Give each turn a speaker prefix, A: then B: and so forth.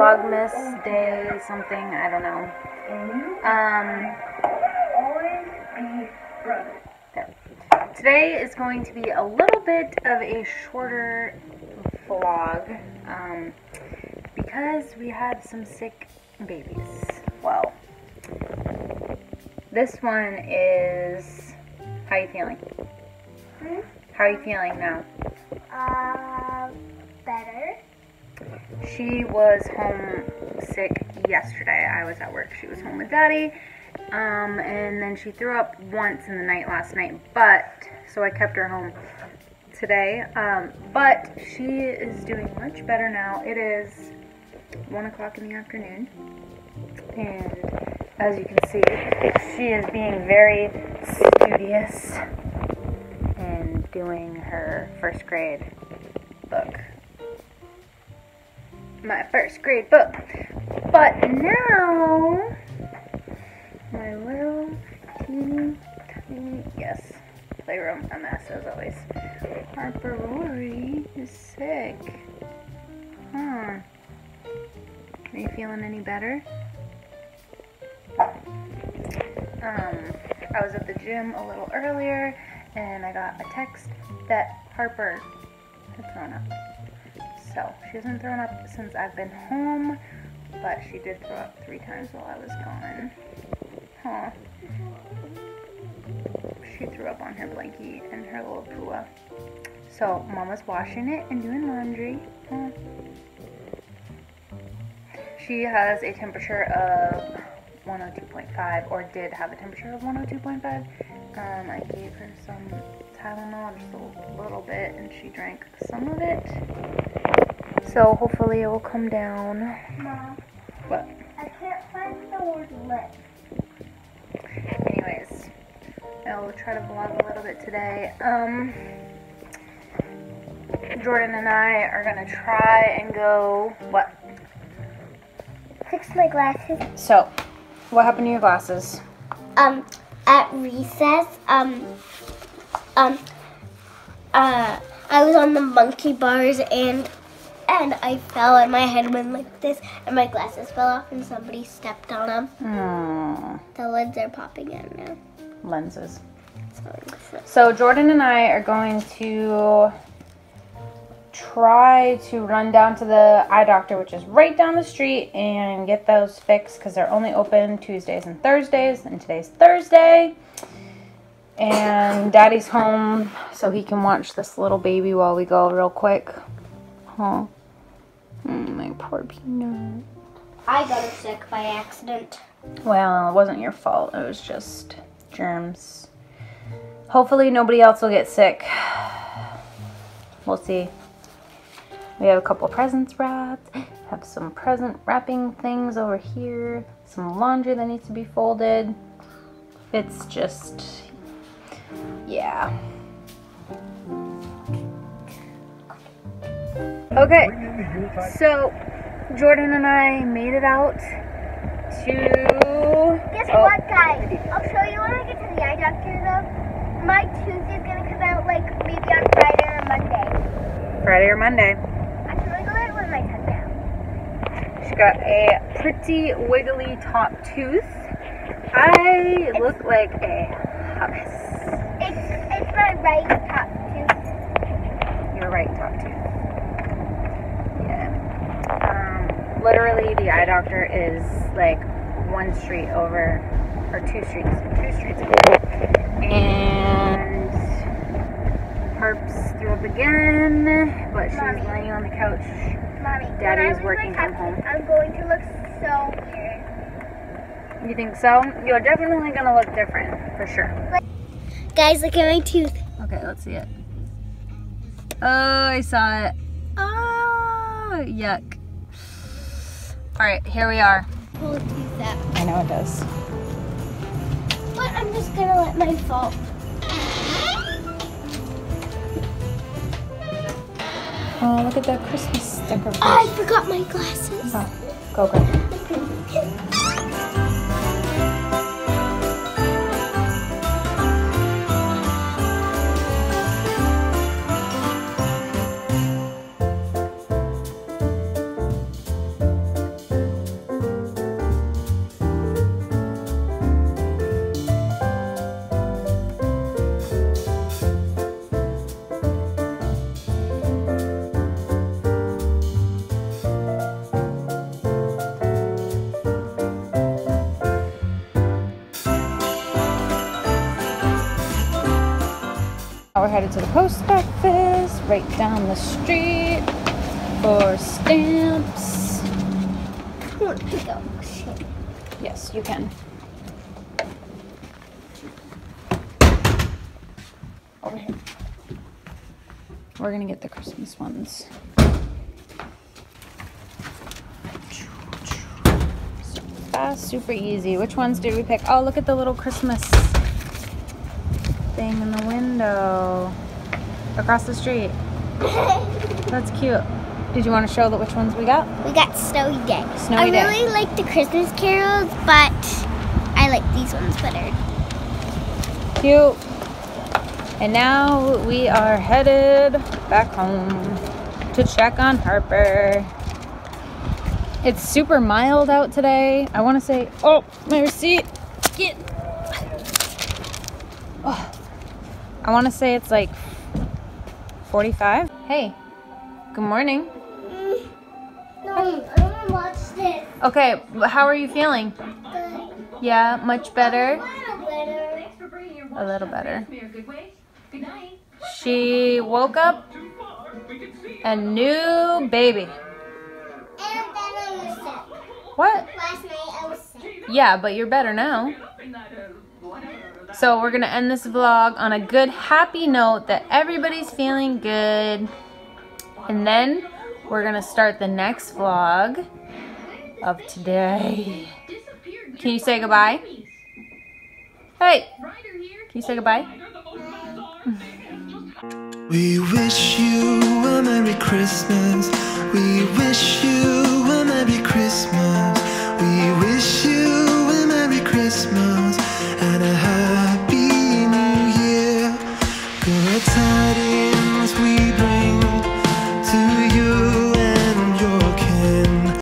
A: Vlogmas day something, I don't know. Um. Today is going to be a little bit of a shorter vlog um, because we have some sick babies. Well, this one is. How are you feeling?
B: Hmm?
A: How are you feeling now?
B: Uh, better.
A: She was home sick yesterday. I was at work. She was home with daddy. Um, and then she threw up once in the night last night, but so I kept her home today. Um, but she is doing much better now. It is one o'clock in the afternoon, and as you can see, she is being very studious and doing her first grade book my first grade book. But now, my little teeny tiny, yes, playroom a mess as always. Harper Rory is sick. Huh. Are you feeling any better? Um, I was at the gym a little earlier and I got a text that Harper had thrown up. So she hasn't thrown up since I've been home, but she did throw up three times while I was gone. Huh. She threw up on her blankie and her little pua. So mama's washing it and doing laundry. Huh. She has a temperature of 102.5, or did have a temperature of 102.5. Um, I gave her some Tylenol, just a little bit, and she drank some of it. So hopefully it will come down.
B: Mom,
A: What?
B: I can't find the word lip.
A: Anyways, I'll try to vlog a little bit today. Um, Jordyn and I are gonna try and go. What?
B: Fix my glasses.
A: So, what happened to your glasses?
B: Um, at recess, um, um, uh, I was on the monkey bars and and I fell and my head went like this and my glasses fell off and somebody stepped on them.
A: Hmm,
B: The lids are popping in now.
A: lenses.
B: So
A: So Jordyn and I are going to try to run down to the eye doctor, which is right down the street, and get those fixed because they're only open Tuesdays and Thursdays, and today's Thursday. And Daddy's home, so he can watch this little baby while we go real quick. Huh? Mm, my poor peanut.
B: I got sick by accident.
A: Well, it wasn't your fault. It was just germs. Hopefully, nobody else will get sick. We'll see. We have a couple presents wrapped. Have some present wrapping things over here. Some laundry that needs to be folded. It's just, yeah. Okay, so Jordyn and I made it out to.
B: Guess
A: Oh.
B: what, guys? I'll show you when I get to the eye doctor, though. My tooth is gonna come out like maybe on Friday or Monday.
A: Friday or Monday.
B: I can wiggle it with my tongue out.
A: She's got a pretty wiggly top tooth. I look like a hummus.
B: It's it's my right top tooth.
A: Your right top tooth. Yeah. Um, literally, the eye doctor is like one street over, or two streets, two streets away. And Harps threw up again, but she's
B: Mommy.
A: laying on the couch.
B: Mommy,
A: Daddy is working from home.
B: I'm going to look so weird.
A: You think so? You're definitely gonna look different, for sure.
B: Guys, look at my tooth.
A: Okay, let's see it. Oh, I saw it. Oh, yuck. All right, here we are.
B: Pull the tooth out.
A: I know it does.
B: But I'm just gonna let mine fall.
A: Oh, look at that Christmas sticker.
B: I forgot my glasses.
A: Oh, go grab to the post office right down the street for stamps.
B: I want to pick up shit.
A: Yes, you can. Over here. We're gonna get the Christmas ones. Fast, super easy. Which ones did we pick? Oh, look at the little Christmas thing in the window across the street. That's cute. Did you want to show the which ones we got?
B: We got Snowy Day.
A: Snowy
B: I
A: Day.
B: really like the Christmas carols, but I like these ones better.
A: Cute. And now we are headed back home to check on Harper. It's super mild out today. I want to say, oh, my receipt. Get. Oh. I want to say it's like 45. Hey, good morning.
B: Mm, no, I want to watch this.
A: Okay, how are you feeling?
B: Good.
A: Yeah, much better.
B: A little better.
A: A little better. She woke up a new baby.
B: And then I was sick.
A: What?
B: Last night I was sick.
A: Yeah, but you're better now. So we're gonna end this vlog on a good, happy note that everybody's feeling good. And then we're gonna start the next vlog of today. Can you say goodbye? Hey, can you say goodbye?
C: We wish you a Merry Christmas. We wish you.